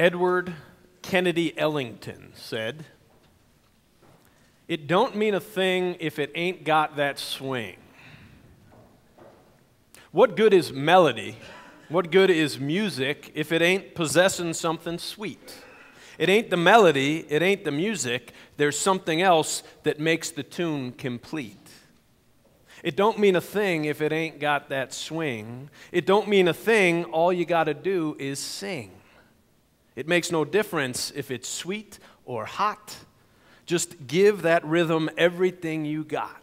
Edward Kennedy Ellington said, It don't mean a thing if it ain't got that swing. What good is melody? What good is music if it ain't possessing something sweet? It ain't the melody, it ain't the music, there's something else that makes the tune complete. It don't mean a thing if it ain't got that swing. It don't mean a thing, all you got to do is sing. It makes no difference if it's sweet or hot. Just give that rhythm everything you got.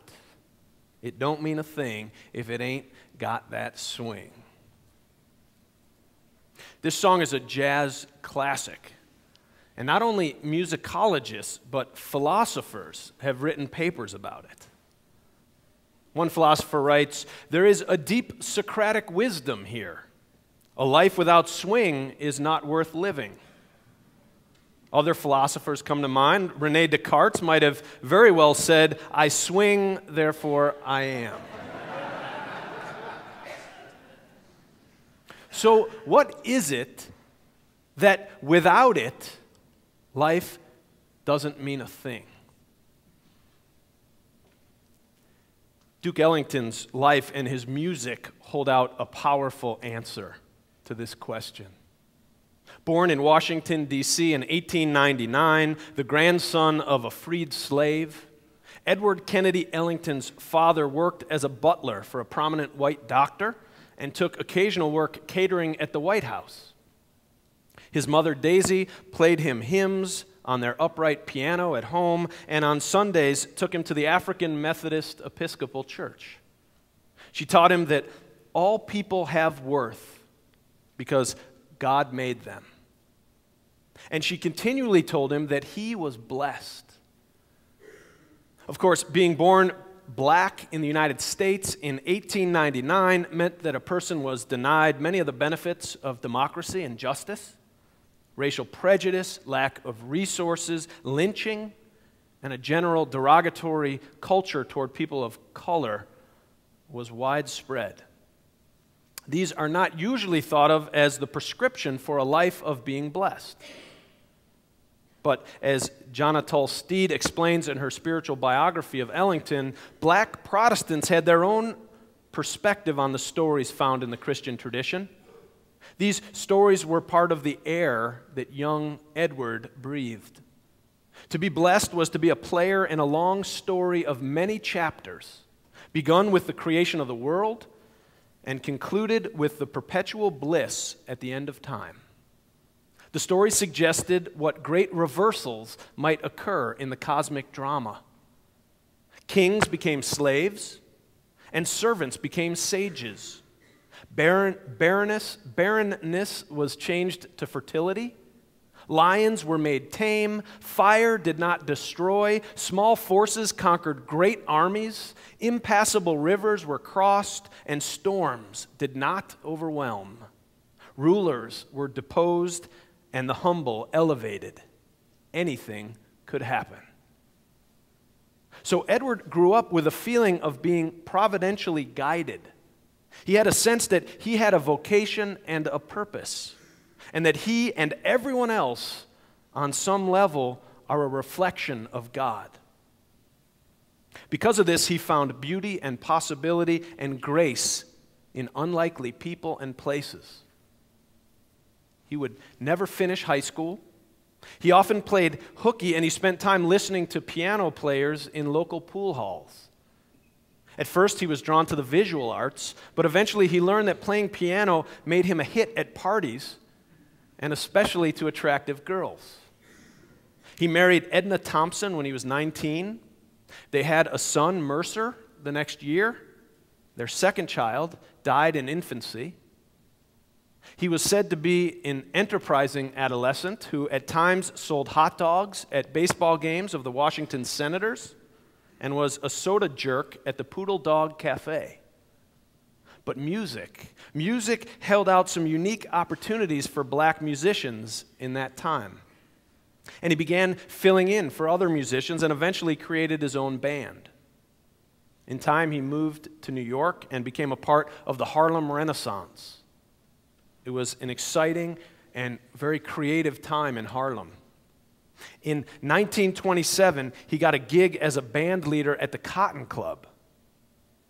It don't mean a thing if it ain't got that swing. This song is a jazz classic. And not only musicologists, but philosophers have written papers about it. One philosopher writes There is a deep Socratic wisdom here. A life without swing is not worth living. Other philosophers come to mind. Rene Descartes might have very well said, I swing, therefore I am. so, what is it that without it, life doesn't mean a thing? Duke Ellington's life and his music hold out a powerful answer to this question. Born in Washington, D.C. in 1899, the grandson of a freed slave, Edward Kennedy Ellington's father worked as a butler for a prominent white doctor and took occasional work catering at the White House. His mother, Daisy, played him hymns on their upright piano at home, and on Sundays took him to the African Methodist Episcopal Church. She taught him that all people have worth because God made them. And she continually told him that he was blessed. Of course, being born black in the United States in 1899 meant that a person was denied many of the benefits of democracy and justice. Racial prejudice, lack of resources, lynching, and a general derogatory culture toward people of color was widespread. These are not usually thought of as the prescription for a life of being blessed. But as Janna Steed explains in her spiritual biography of Ellington, black Protestants had their own perspective on the stories found in the Christian tradition. These stories were part of the air that young Edward breathed. To be blessed was to be a player in a long story of many chapters, begun with the creation of the world and concluded with the perpetual bliss at the end of time. The story suggested what great reversals might occur in the cosmic drama. Kings became slaves, and servants became sages. Barren, barrenness, barrenness was changed to fertility. Lions were made tame. Fire did not destroy. Small forces conquered great armies. Impassable rivers were crossed, and storms did not overwhelm. Rulers were deposed, and the humble elevated. Anything could happen. So Edward grew up with a feeling of being providentially guided. He had a sense that he had a vocation and a purpose and that he and everyone else, on some level, are a reflection of God. Because of this, he found beauty and possibility and grace in unlikely people and places. He would never finish high school. He often played hooky and he spent time listening to piano players in local pool halls. At first, he was drawn to the visual arts, but eventually he learned that playing piano made him a hit at parties and especially to attractive girls. He married Edna Thompson when he was 19. They had a son, Mercer, the next year. Their second child died in infancy. He was said to be an enterprising adolescent who at times sold hot dogs at baseball games of the Washington Senators and was a soda jerk at the Poodle Dog Cafe but music. Music held out some unique opportunities for black musicians in that time. And he began filling in for other musicians and eventually created his own band. In time, he moved to New York and became a part of the Harlem Renaissance. It was an exciting and very creative time in Harlem. In 1927, he got a gig as a band leader at the Cotton Club.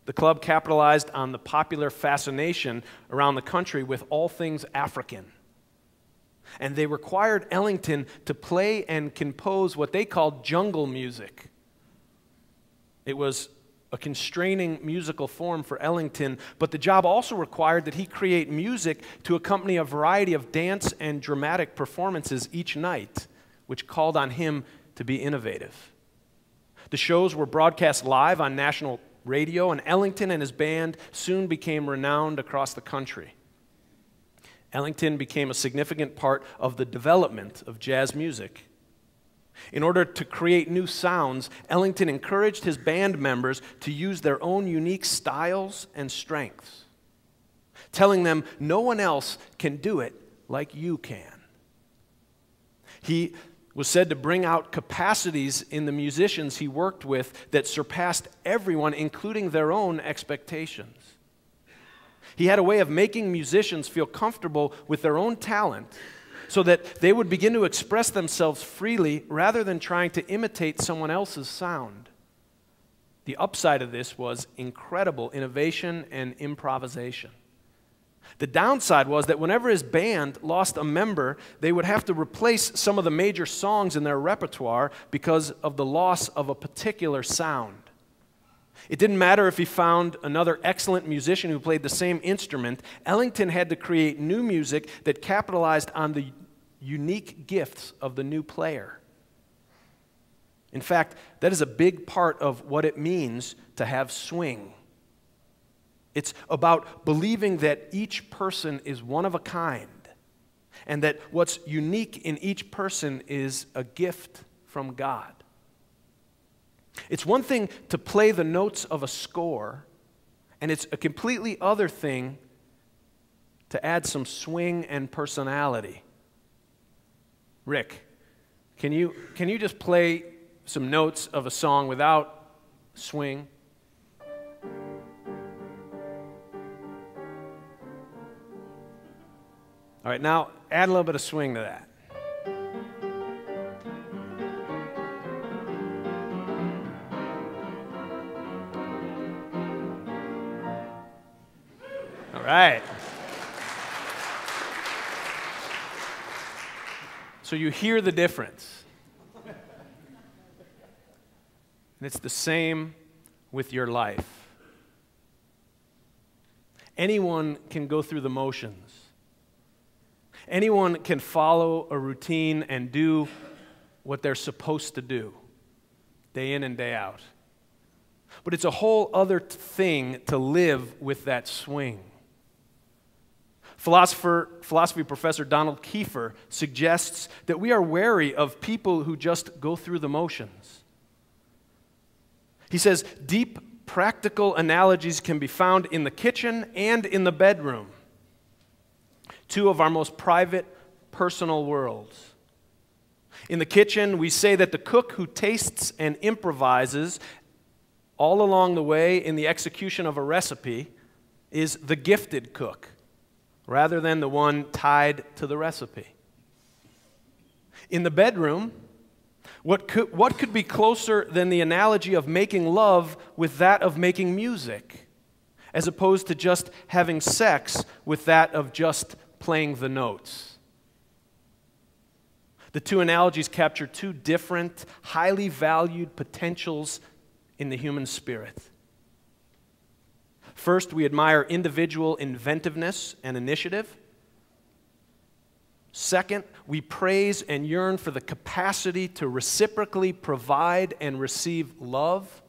The club capitalized on the popular fascination around the country with all things African. And they required Ellington to play and compose what they called jungle music. It was a constraining musical form for Ellington, but the job also required that he create music to accompany a variety of dance and dramatic performances each night which called on him to be innovative. The shows were broadcast live on national radio, and Ellington and his band soon became renowned across the country. Ellington became a significant part of the development of jazz music. In order to create new sounds, Ellington encouraged his band members to use their own unique styles and strengths, telling them no one else can do it like you can. He was said to bring out capacities in the musicians he worked with that surpassed everyone, including their own expectations. He had a way of making musicians feel comfortable with their own talent so that they would begin to express themselves freely rather than trying to imitate someone else's sound. The upside of this was incredible innovation and improvisation. The downside was that whenever his band lost a member, they would have to replace some of the major songs in their repertoire because of the loss of a particular sound. It didn't matter if he found another excellent musician who played the same instrument, Ellington had to create new music that capitalized on the unique gifts of the new player. In fact, that is a big part of what it means to have swing. It's about believing that each person is one of a kind and that what's unique in each person is a gift from God. It's one thing to play the notes of a score, and it's a completely other thing to add some swing and personality. Rick, can you, can you just play some notes of a song without swing? All right, now add a little bit of swing to that. All right. So you hear the difference. And it's the same with your life. Anyone can go through the motions. Anyone can follow a routine and do what they're supposed to do, day in and day out. But it's a whole other thing to live with that swing. Philosopher, philosophy professor Donald Kiefer suggests that we are wary of people who just go through the motions. He says deep practical analogies can be found in the kitchen and in the bedroom two of our most private, personal worlds. In the kitchen, we say that the cook who tastes and improvises all along the way in the execution of a recipe is the gifted cook rather than the one tied to the recipe. In the bedroom, what could, what could be closer than the analogy of making love with that of making music, as opposed to just having sex with that of just playing the notes. The two analogies capture two different, highly valued potentials in the human spirit. First, we admire individual inventiveness and initiative. Second, we praise and yearn for the capacity to reciprocally provide and receive love,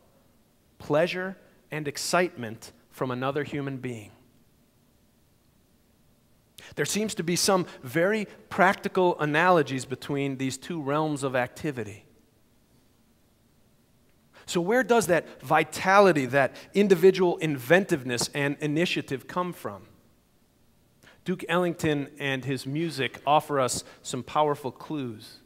pleasure, and excitement from another human being. There seems to be some very practical analogies between these two realms of activity. So, where does that vitality, that individual inventiveness and initiative come from? Duke Ellington and his music offer us some powerful clues.